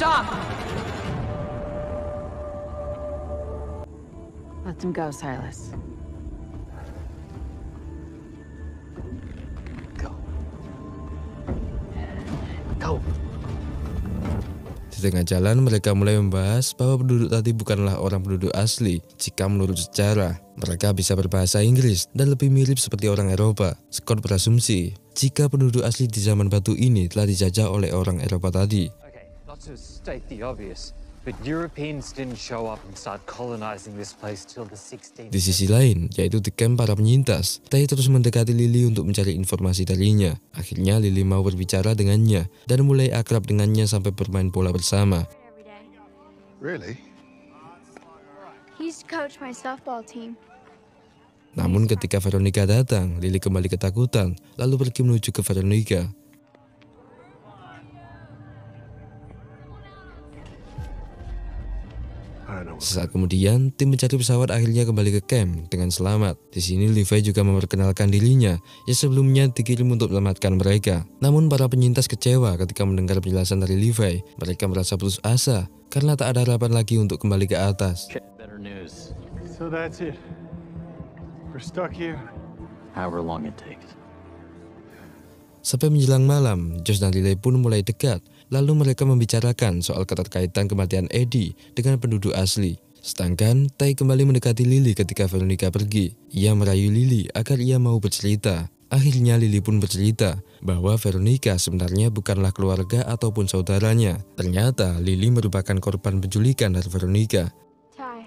Stop! Let them go, Silas. Go. Go. Di tengah jalan mereka mulai membahas bahwa penduduk tadi bukanlah orang penduduk asli jika menurut sejarah mereka bisa berbahasa Inggris dan lebih mirip seperti orang Eropa. Scott berasumsi jika penduduk asli di zaman batu ini telah dijajah oleh orang Eropa tadi. Not to state the obvious, but Europeans didn't show up and start colonizing this place till the 16th. Di sisi lain, yaitu di camp para penyintas, Tai terus mendekati Lily untuk mencari informasi darinya. Akhirnya Lily mau berbicara dengannya dan mulai akrab dengannya sampai bermain bola bersama. Really? He used to coach my softball team. Namun ketika Veronica datang, Lily kembali ketakutan, lalu pergi menuju ke Veronica. Sesaat kemudian, tim mencari pesawat akhirnya kembali ke camp dengan selamat. Di sini Levi juga memperkenalkan dirinya yang sebelumnya dikirim untuk menyelamatkan mereka. Namun para penyintas kecewa ketika mendengar penjelasan dari Levi. Mereka merasa putus asa karena tak ada harapan lagi untuk kembali ke atas. Better news. So that's it. We're stuck here. However long it takes. Sampai menjelang malam, Josh dan Lily pun mulai dekat. Lalu mereka membicarakan soal keterkaitan kematian Eddie dengan penduduk asli. Sedangkan Tai kembali mendekati Lily ketika Veronica pergi. Ia merayu Lily agar ia mau bercerita. Akhirnya Lily pun bercerita bahwa Veronica sebenarnya bukanlah keluarga ataupun saudaranya. Ternyata Lily merupakan korban penculikan dari Veronica. Ty,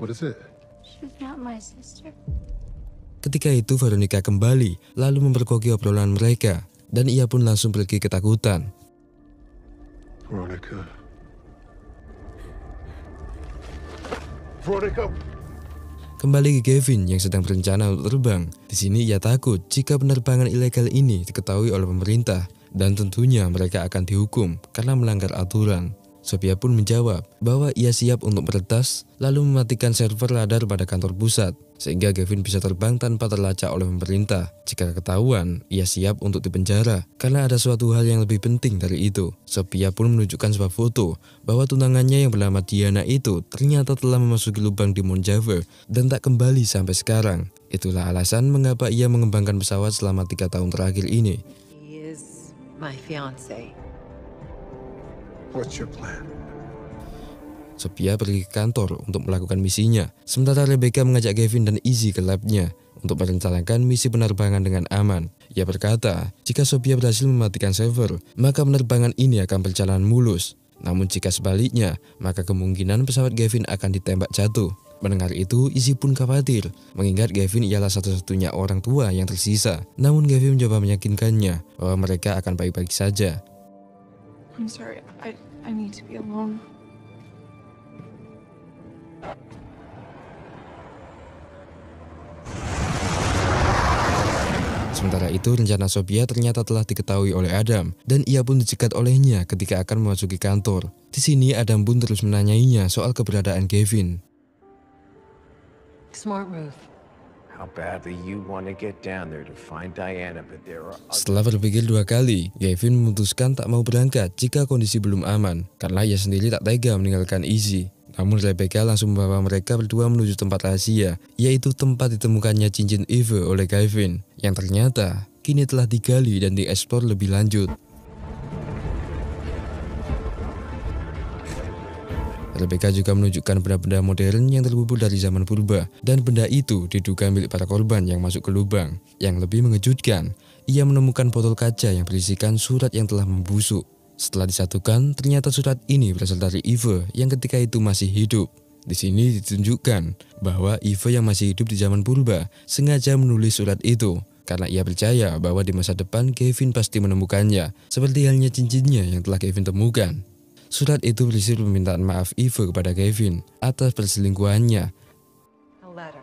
What is it? she's not my sister. Ketika itu Veronica kembali lalu memperkoki obrolan mereka dan ia pun langsung pergi ketakutan. Veronica. Veronica! Kembali ke Kevin yang sedang berencana untuk terbang. Di sini ia takut jika penerbangan ilegal ini diketahui oleh pemerintah dan tentunya mereka akan dihukum karena melanggar aturan. Sophia pun menjawab bahwa ia siap untuk meretas lalu mematikan server radar pada kantor pusat sehingga Kevin bisa terbang tanpa terlacak oleh pemerintah. Jika ketahuan, ia siap untuk dipenjara karena ada suatu hal yang lebih penting dari itu. Sophia pun menunjukkan sebuah foto bahwa tunangannya yang bernama Diana itu ternyata telah memasuki lubang di Mount Java dan tak kembali sampai sekarang. Itulah alasan mengapa ia mengembangkan pesawat selama tiga tahun terakhir ini. What's? Sophia pergi ke kantor untuk melakukan misinya, sementara Rebecca mengajak Kevin dan Izzy ke labnya untuk merencanakan misi penerbangan dengan aman. Ia berkata, jika Sophia berhasil mematikan server, maka penerbangan ini akan berjalan mulus. Namun jika sebaliknya, maka kemungkinan pesawat Gavin akan ditembak jatuh. Mendengar itu, Izzy pun khawatir, mengingat Gavin ialah satu-satunya orang tua yang tersisa. Namun Gavin mencoba meyakinkannya bahwa mereka akan baik-baik saja. I'm sorry. I I need to be alone. Sementara itu, rencana Sophia ternyata telah diketahui oleh Adam, dan ia pun dicegat olehnya ketika akan memasuki kantor. Di sini, Adam pun terus menanyainya soal keberadaan Kevin. Smart move. Setelah berpikir dua kali, Kevin memutuskan tak mau berangkat jika kondisi belum aman, karena ia sendiri tak tega meninggalkan Izzy. Namun Rebecca langsung membawa mereka berdua menuju tempat rahasia, yaitu tempat ditemukannya cincin Eve oleh Kevin, yang ternyata kini telah digali dan dieksplor lebih lanjut. Rebecca juga menunjukkan benda-benda modern yang terbubur dari zaman purba, dan benda itu diduga milik para korban yang masuk ke lubang. Yang lebih mengejutkan, ia menemukan botol kaca yang berisikan surat yang telah membusuk. Setelah disatukan, ternyata surat ini berasal dari Eve yang ketika itu masih hidup. Di sini ditunjukkan bahwa Eve yang masih hidup di zaman purba sengaja menulis surat itu karena ia percaya bahwa di masa depan Kevin pasti menemukannya, seperti halnya cincinnya yang telah Kevin temukan. Surat itu berisi permintaan maaf Eve kepada Kevin atas perselingkuhannya. A letter.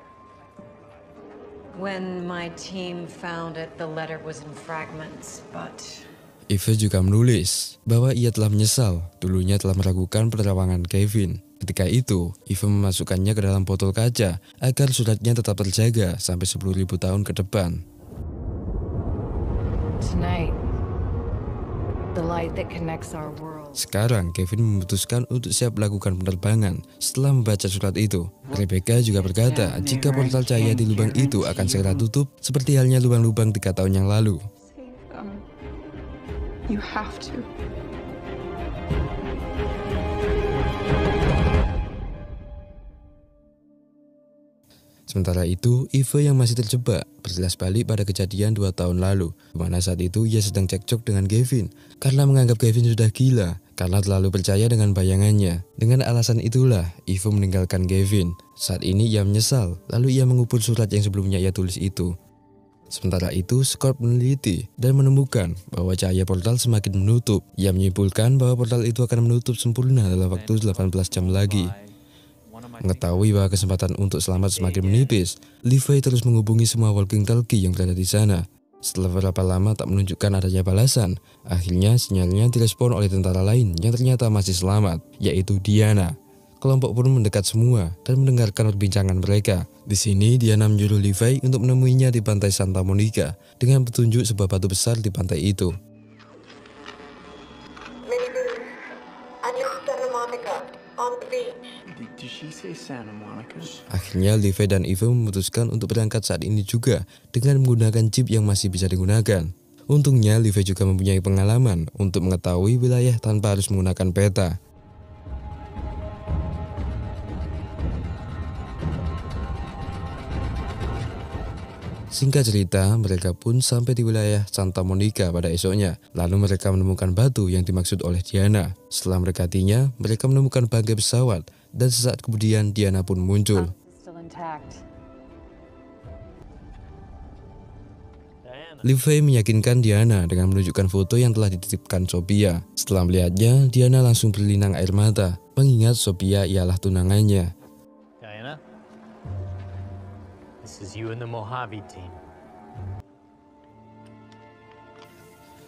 When my team found it, the letter was in fragments, but Eve juga menulis bahwa ia telah menyesal dulunya telah meragukan penerawangan Kevin. Ketika itu, Eve memasukkannya ke dalam botol kaca agar suratnya tetap terjaga sampai 10.000 tahun ke depan. Tonight, Sekarang Kevin memutuskan untuk siap melakukan penerbangan setelah membaca surat itu. Rebecca juga berkata jika portal cahaya di lubang itu akan segera tutup seperti halnya lubang-lubang tiga tahun yang lalu. You have to. Sementara itu, Eve yang masih terjebak berjelas balik pada kejadian dua tahun lalu, di mana saat itu ia sedang cekcok dengan Gavin karena menganggap Gavin sudah gila karena terlalu percaya dengan bayangannya. Dengan alasan itulah, Eve meninggalkan Gavin. Saat ini ia menyesal, lalu ia mengubur surat yang sebelumnya ia tulis itu. Sementara itu, Scott meneliti dan menemukan bahwa cahaya portal semakin menutup. Ia menyimpulkan bahwa portal itu akan menutup sempurna dalam waktu 18 jam lagi. Mengetahui bahwa kesempatan untuk selamat semakin menipis, Levi terus menghubungi semua walking talkie yang berada di sana. Setelah beberapa lama tak menunjukkan adanya balasan, akhirnya sinyalnya direspon oleh tentara lain yang ternyata masih selamat, yaitu Diana. Kelompok pun mendekat semua dan mendengarkan perbincangan mereka. Di sini, Diana menyuruh Levi untuk menemuinya di pantai Santa Monica dengan petunjuk sebuah batu besar di pantai itu. Akhirnya Levi dan Eve memutuskan untuk berangkat saat ini juga dengan menggunakan jeep yang masih bisa digunakan. Untungnya Levi juga mempunyai pengalaman untuk mengetahui wilayah tanpa harus menggunakan peta. Singkat cerita, mereka pun sampai di wilayah Santa Monica pada esoknya. Lalu mereka menemukan batu yang dimaksud oleh Diana. Setelah mendekatinya, mereka menemukan bangkai pesawat dan sesaat kemudian Diana pun muncul. Levi meyakinkan Diana dengan menunjukkan foto yang telah dititipkan Sophia. Setelah melihatnya, Diana langsung berlinang air mata, mengingat Sophia ialah tunangannya. Diana? This is you and the Mojave team.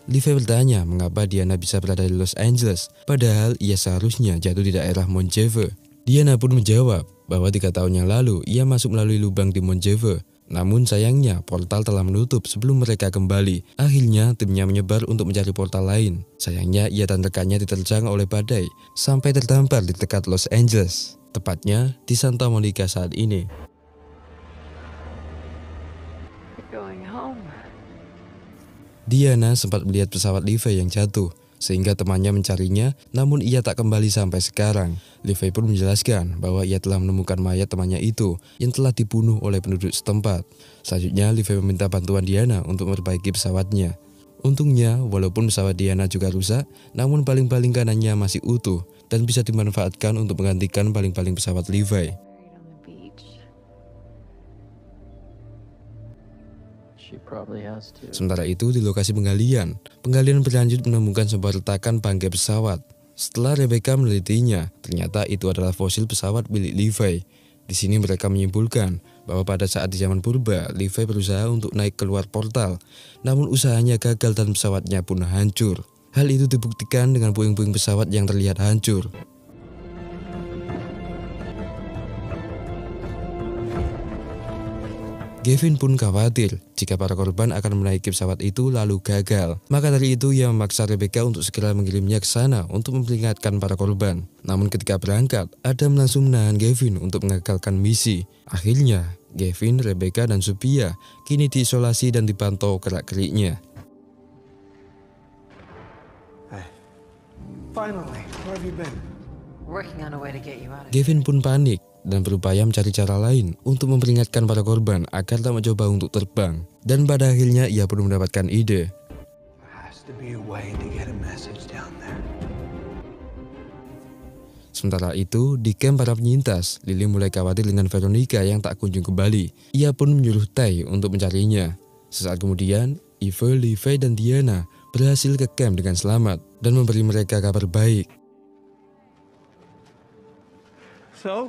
Levi bertanya mengapa Diana bisa berada di Los Angeles, padahal ia seharusnya jatuh di daerah Monjave. Diana pun menjawab bahwa tiga tahun yang lalu ia masuk melalui lubang di Monjave. Namun sayangnya portal telah menutup sebelum mereka kembali. Akhirnya timnya menyebar untuk mencari portal lain. Sayangnya ia dan rekannya diterjang oleh badai sampai terdampar di dekat Los Angeles. Tepatnya di Santa Monica saat ini. Diana sempat melihat pesawat Levi yang jatuh, sehingga temannya mencarinya, namun ia tak kembali sampai sekarang. Levi pun menjelaskan bahwa ia telah menemukan mayat temannya itu yang telah dibunuh oleh penduduk setempat. Selanjutnya, Levi meminta bantuan Diana untuk memperbaiki pesawatnya. Untungnya, walaupun pesawat Diana juga rusak, namun paling-paling kanannya masih utuh dan bisa dimanfaatkan untuk menggantikan paling-paling pesawat Levi. Sementara itu di lokasi penggalian, penggalian berlanjut menemukan sebuah retakan bangkai pesawat. Setelah Rebecca menelitinya, ternyata itu adalah fosil pesawat milik Levi. Di sini mereka menyimpulkan bahwa pada saat di zaman purba, Levi berusaha untuk naik keluar portal, namun usahanya gagal dan pesawatnya pun hancur. Hal itu dibuktikan dengan puing-puing pesawat yang terlihat hancur. Gavin pun khawatir jika para korban akan menaiki pesawat itu lalu gagal. Maka dari itu ia memaksa Rebecca untuk segera mengirimnya ke sana untuk memperingatkan para korban. Namun ketika berangkat, Adam langsung menahan Gavin untuk mengagalkan misi. Akhirnya, Gavin, Rebecca, dan Sophia kini diisolasi dan dipantau kerak-keriknya. Finally, where have you been? Working on a way to get you out of Gavin pun panik dan berupaya mencari cara lain untuk memperingatkan para korban agar tak mencoba untuk terbang. Dan pada akhirnya ia pun mendapatkan ide. Sementara itu, di camp para penyintas, Lily mulai khawatir dengan Veronica yang tak kunjung kembali. Ia pun menyuruh Tai untuk mencarinya. Sesaat kemudian, Eve, Levi, dan Diana berhasil ke camp dengan selamat dan memberi mereka kabar baik. So,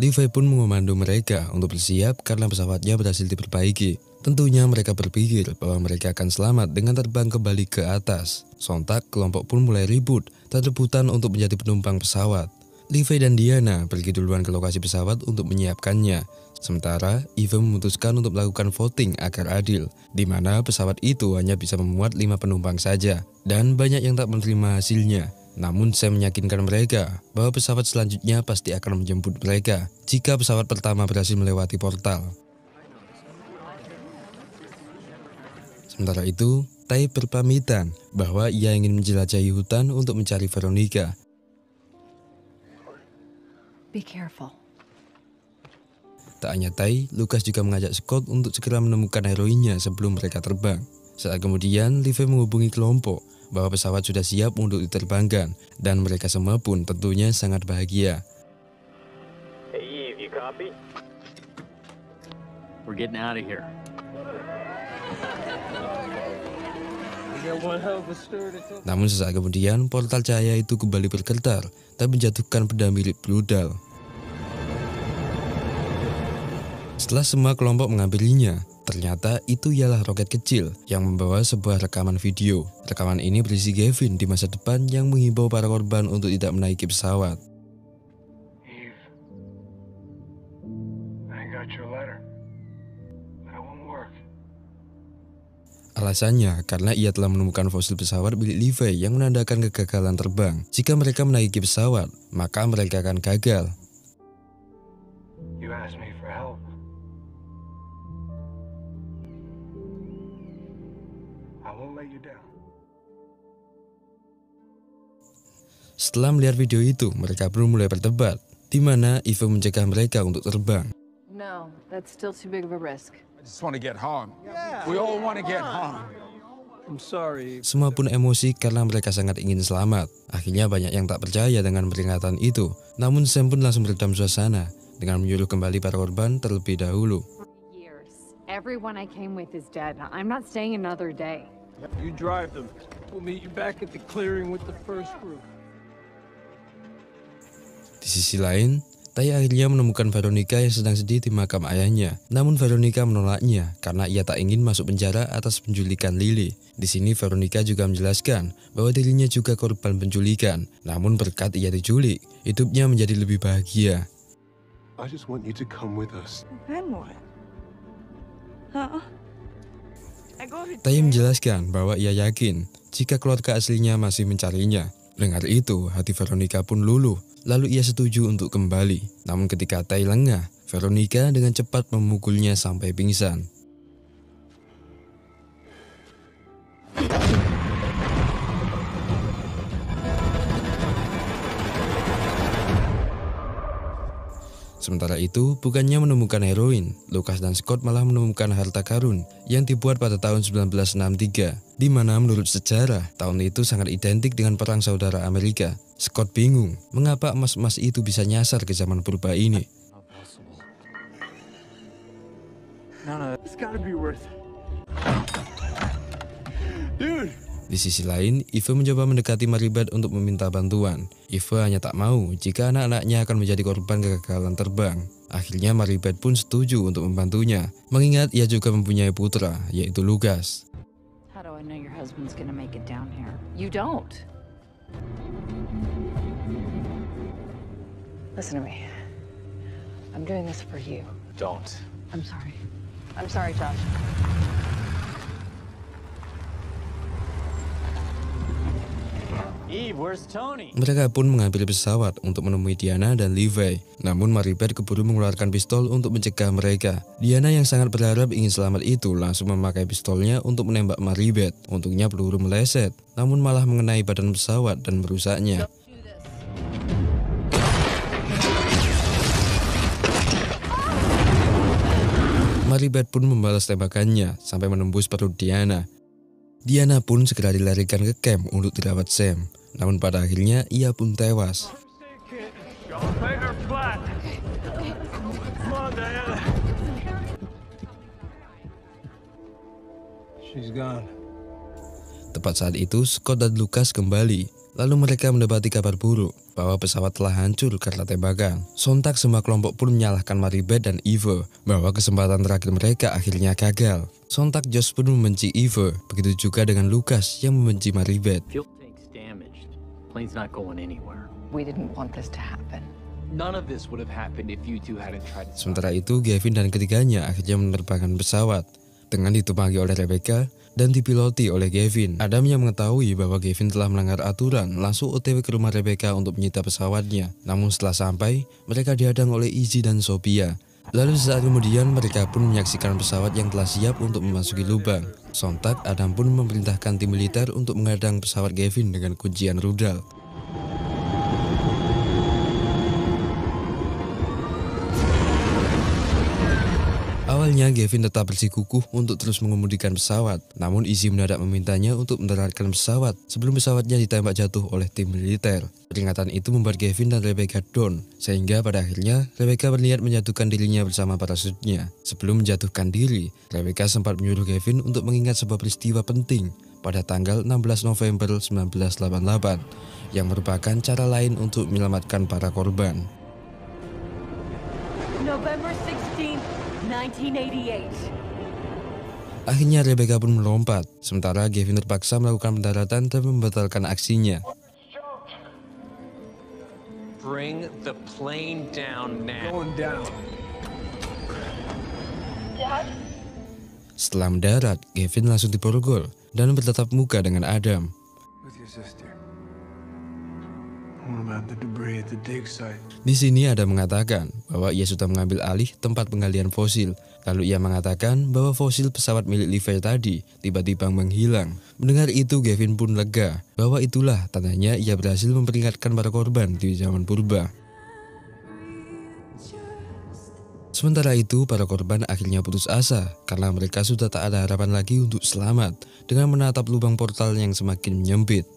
Levi pun mengomando mereka untuk bersiap karena pesawatnya berhasil diperbaiki. Tentunya mereka berpikir bahwa mereka akan selamat dengan terbang kembali ke atas. Sontak, kelompok pun mulai ribut dan rebutan untuk menjadi penumpang pesawat. Levi dan Diana pergi duluan ke lokasi pesawat untuk menyiapkannya. Sementara Eva memutuskan untuk melakukan voting agar adil, di mana pesawat itu hanya bisa memuat lima penumpang saja, dan banyak yang tak menerima hasilnya. Namun Sam meyakinkan mereka bahwa pesawat selanjutnya pasti akan menjemput mereka jika pesawat pertama berhasil melewati portal. Sementara itu, Tai berpamitan bahwa ia ingin menjelajahi hutan untuk mencari Veronica. Be careful. Tak hanya Tai, Lucas juga mengajak Scott untuk segera menemukan heroinnya sebelum mereka terbang. Saat kemudian, Levi menghubungi kelompok bahwa pesawat sudah siap untuk diterbangkan dan mereka semua pun tentunya sangat bahagia. Hey, Eve, you copy? We're getting out of here. Namun sesaat kemudian, portal cahaya itu kembali bergetar dan menjatuhkan benda mirip brudal. Setelah semua kelompok mengambilinya, ternyata itu ialah roket kecil yang membawa sebuah rekaman video. Rekaman ini berisi Gavin di masa depan yang menghimbau para korban untuk tidak menaiki pesawat. Alasannya karena ia telah menemukan fosil pesawat milik Levi yang menandakan kegagalan terbang. Jika mereka menaiki pesawat, maka mereka akan gagal. Setelah melihat video itu, mereka pun mulai berdebat, di mana Eva mencegah mereka untuk terbang. No, that's still too big of a risk. I just want to get home. we all want to get home. I'm sorry. Semua pun emosi karena mereka sangat ingin selamat. Akhirnya banyak yang tak percaya dengan peringatan itu. Namun Sam pun langsung meredam suasana dengan menyuruh kembali para korban terlebih dahulu. Years. Everyone I came with is dead. I'm not staying another day. You drive them. We'll meet you back at the clearing with the first group. Di sisi lain, Tai akhirnya menemukan Veronica yang sedang sedih di makam ayahnya. Namun Veronica menolaknya karena ia tak ingin masuk penjara atas penculikan Lily. Di sini Veronica juga menjelaskan bahwa dirinya juga korban penculikan. Namun berkat ia diculik, hidupnya menjadi lebih bahagia. I just want you to come with us. Then what? Huh? I go to Tai menjelaskan bahwa ia yakin jika keluarga aslinya masih mencarinya. Dengar itu, hati Veronica pun luluh. Lalu ia setuju untuk kembali. Namun ketika Tai lengah, Veronica dengan cepat memukulnya sampai pingsan. Sementara itu, bukannya menemukan heroin, Lucas dan Scott malah menemukan harta karun yang dibuat pada tahun 1963, di mana menurut sejarah, tahun itu sangat identik dengan Perang Saudara Amerika. Scott bingung, mengapa emas-emas itu bisa nyasar ke zaman purba ini. No, no! Di sisi lain, Eva mencoba mendekati Maribeth untuk meminta bantuan. Eva hanya tak mau jika anak-anaknya akan menjadi korban kegagalan terbang. Akhirnya Maribeth pun setuju untuk membantunya, mengingat ia juga mempunyai putra, yaitu Lucas. How do I know your husband's gonna make it down here? You don't. Listen to me. I'm doing this for you. Don't. I'm sorry. I'm sorry, Josh. Mereka pun mengambil pesawat untuk menemui Diana dan Levi. Namun Maribeth keburu mengeluarkan pistol untuk mencegah mereka. Diana yang sangat berharap ingin selamat itu langsung memakai pistolnya untuk menembak Maribeth. Untungnya peluru meleset, namun malah mengenai badan pesawat dan merusaknya. Maribeth pun membalas tembakannya sampai menembus perut Diana. Diana pun segera dilarikan ke camp untuk dirawat Sam. Namun pada akhirnya ia pun tewas. Tepat saat itu, Scott dan Lucas kembali. Lalu mereka mendapati kabar buruk bahwa pesawat telah hancur karena tembakan. Sontak semua kelompok pun menyalahkan Maribeth dan Eva bahwa kesempatan terakhir mereka akhirnya gagal. Sontak Josh pun membenci Eva, begitu juga dengan Lucas yang membenci Maribeth. Plane's not going anywhere. We didn't want this to happen. None of this would have happened if you two hadn't tried to Sementara itu, Gavin dan ketiganya akhirnya menerbangkan pesawat dengan ditumpangi oleh Rebecca dan dipiloti oleh Gavin. Adam yang mengetahui bahwa Gavin telah melanggar aturan langsung OTW ke rumah Rebecca untuk menyita pesawatnya. Namun setelah sampai, mereka dihadang oleh Izzy dan Sophia. Lalu sesaat kemudian mereka pun menyaksikan pesawat yang telah siap untuk memasuki lubang. Sontak, Adam pun memerintahkan tim militer untuk menghadang pesawat Gavin dengan kuncian rudal. Awalnya Gavin tetap bersikukuh untuk terus mengemudikan pesawat, namun Izzy mendadak memintanya untuk mendaratkan pesawat sebelum pesawatnya ditembak jatuh oleh tim militer. Peringatan itu membuat Gavin dan Rebecca down, sehingga pada akhirnya Rebecca berniat menjatuhkan dirinya bersama parasutnya. Sebelum menjatuhkan diri, Rebecca sempat menyuruh Gavin untuk mengingat sebuah peristiwa penting pada tanggal 16 November 1988 yang merupakan cara lain untuk menyelamatkan para korban. November 16, 1988. Akhirnya Rebecca pun melompat, sementara Gavin terpaksa melakukan pendaratan dan membatalkan aksinya. Bring the plane down now. Going down. Dad? Setelah mendarat, Gavin langsung diborgol dan bertatap muka dengan Adam. With your sister. Di sini ada mengatakan bahwa ia sudah mengambil alih tempat penggalian fosil. Lalu ia mengatakan bahwa fosil pesawat milik Levi tadi tiba-tiba menghilang. Mendengar itu Gavin pun lega bahwa itulah tandanya ia berhasil memperingatkan para korban di zaman purba. Sementara itu, para korban akhirnya putus asa karena mereka sudah tak ada harapan lagi untuk selamat dengan menatap lubang portal yang semakin menyempit.